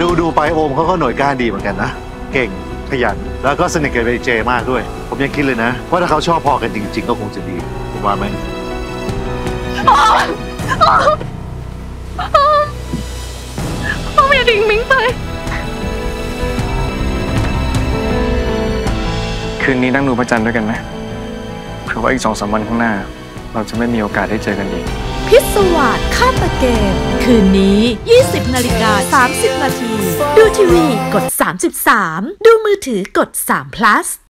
ดูดูไปโอมเขาก็หน่วยก้านดีเหมือนกันนะ เก่งขยัน แล้วก็สนิทกับเจมากด้วย ผมยังคิดเลยนะ ว่าถ้าเขาชอบพอกันจริง ๆ ก็คงจะดีคุณว่าไหมพ่อมโอมอย่าทิ้งมิ้งไป คืนนี้นั่งดูพระจันทร์ด้วยกันไหมเผื่อว่าอีกสองสามวันข้างหน้า เราจะไม่มีโอกาสได้เจอกันอีก พิศวาสฆาตเกม คืนนี้ 20 นาฬิกา 30 นาที ดูทีวีกด 33 ดูมือถือกด3 plus